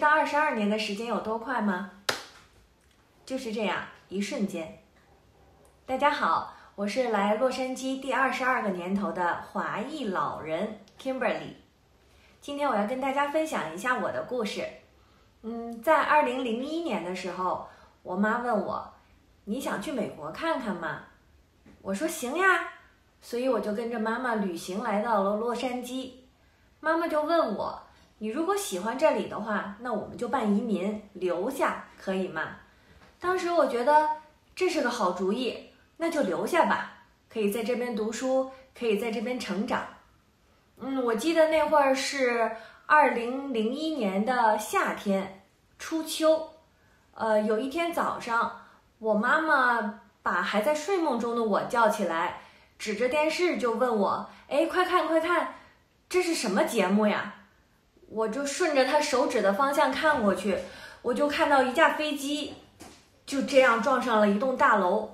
知道二十二年的时间有多快吗？就是这样，一瞬间。大家好，我是来洛杉矶第二十二个年头的华裔老人 Kimberly。今天我要跟大家分享一下我的故事。嗯，在二零零一年的时候，我妈问我：“你想去美国看看吗？”我说：“行呀。”所以我就跟着妈妈旅行来到了洛杉矶。妈妈就问我。你如果喜欢这里的话，那我们就办移民留下，可以吗？当时我觉得这是个好主意，那就留下吧，可以在这边读书，可以在这边成长。嗯，我记得那会儿是二零零一年的夏天初秋，呃，有一天早上，我妈妈把还在睡梦中的我叫起来，指着电视就问我：“哎，快看快看，这是什么节目呀？”我就顺着他手指的方向看过去，我就看到一架飞机，就这样撞上了一栋大楼。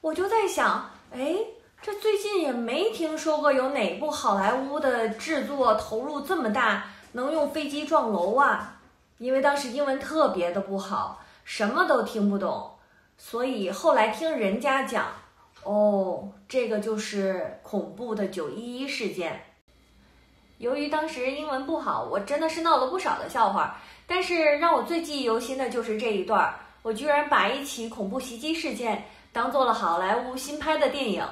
我就在想，哎，这最近也没听说过有哪部好莱坞的制作投入这么大，能用飞机撞楼啊？因为当时英文特别的不好，什么都听不懂，所以后来听人家讲，哦，这个就是恐怖的九一一事件。由于当时英文不好，我真的是闹了不少的笑话。但是让我最记忆犹新的就是这一段儿，我居然把一起恐怖袭击事件当做了好莱坞新拍的电影。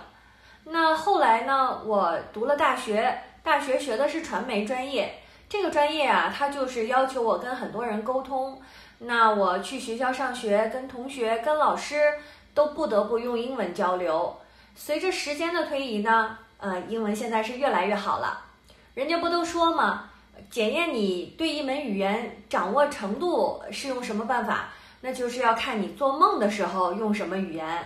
那后来呢？我读了大学，大学学的是传媒专业。这个专业啊，它就是要求我跟很多人沟通。那我去学校上学，跟同学、跟老师都不得不用英文交流。随着时间的推移呢，呃，英文现在是越来越好了。人家不都说吗？检验你对一门语言掌握程度是用什么办法？那就是要看你做梦的时候用什么语言。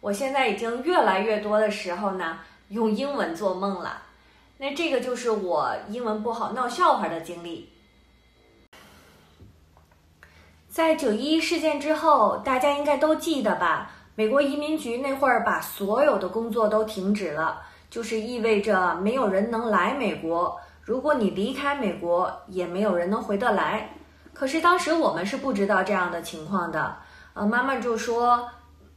我现在已经越来越多的时候呢，用英文做梦了。那这个就是我英文不好闹笑话的经历。在九一一事件之后，大家应该都记得吧？美国移民局那会儿把所有的工作都停止了。就是意味着没有人能来美国，如果你离开美国，也没有人能回得来。可是当时我们是不知道这样的情况的，呃，妈妈就说，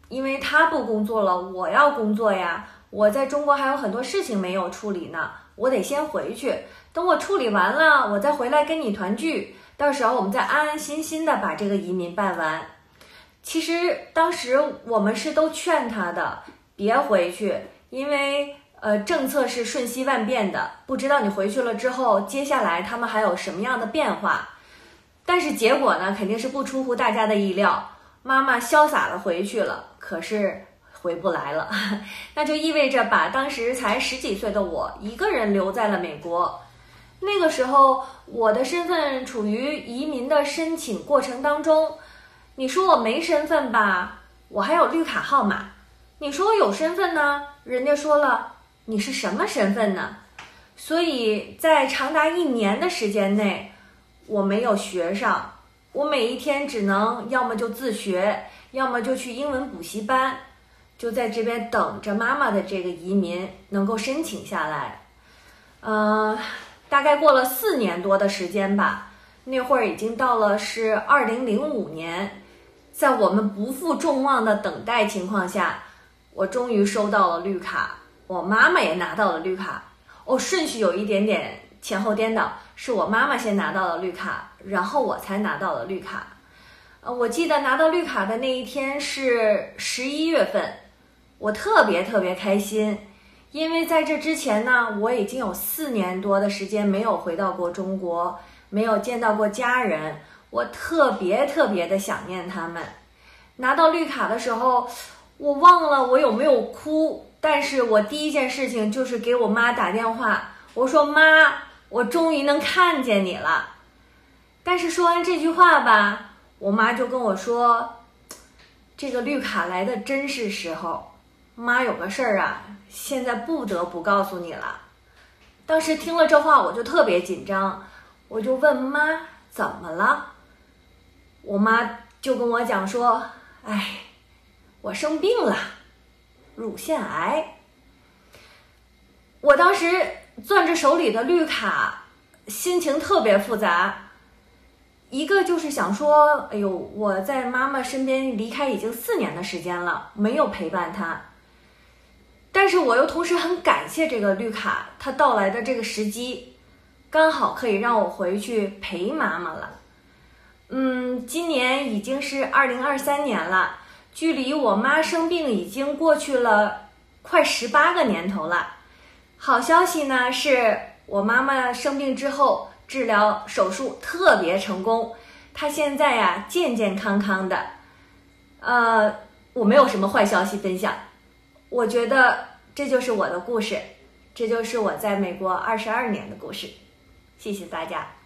因为他不工作了，我要工作呀，我在中国还有很多事情没有处理呢，我得先回去，等我处理完了，我再回来跟你团聚，到时候我们再安安心心的把这个移民办完。其实当时我们是都劝他的，别回去，因为。呃，政策是瞬息万变的，不知道你回去了之后，接下来他们还有什么样的变化。但是结果呢，肯定是不出乎大家的意料。妈妈潇洒的回去了，可是回不来了，那就意味着把当时才十几岁的我一个人留在了美国。那个时候，我的身份处于移民的申请过程当中。你说我没身份吧，我还有绿卡号码；你说我有身份呢，人家说了。你是什么身份呢？所以在长达一年的时间内，我没有学上。我每一天只能要么就自学，要么就去英文补习班，就在这边等着妈妈的这个移民能够申请下来。嗯，大概过了四年多的时间吧，那会儿已经到了是二零零五年，在我们不负众望的等待情况下，我终于收到了绿卡。我妈妈也拿到了绿卡，哦，顺序有一点点前后颠倒，是我妈妈先拿到了绿卡，然后我才拿到了绿卡。呃，我记得拿到绿卡的那一天是十一月份，我特别特别开心，因为在这之前呢，我已经有四年多的时间没有回到过中国，没有见到过家人，我特别特别的想念他们。拿到绿卡的时候，我忘了我有没有哭。但是我第一件事情就是给我妈打电话，我说妈，我终于能看见你了。但是说完这句话吧，我妈就跟我说，这个绿卡来的真是时候，妈有个事儿啊，现在不得不告诉你了。当时听了这话，我就特别紧张，我就问妈怎么了，我妈就跟我讲说，哎，我生病了。乳腺癌，我当时攥着手里的绿卡，心情特别复杂，一个就是想说，哎呦，我在妈妈身边离开已经四年的时间了，没有陪伴她。但是我又同时很感谢这个绿卡，它到来的这个时机，刚好可以让我回去陪妈妈了。嗯，今年已经是二零二三年了，距离我妈生病已经过去了快十八个年头了。好消息呢，是我妈妈生病之后治疗手术特别成功，她现在呀健健康康的。呃，我没有什么坏消息分享，我觉得这就是我的故事，这就是我在美国二十二年的故事。谢谢大家。